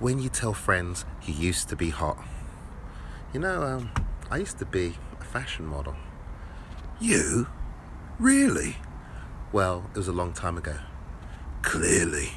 when you tell friends you used to be hot. You know, um, I used to be a fashion model. You? Really? Well, it was a long time ago. Clearly.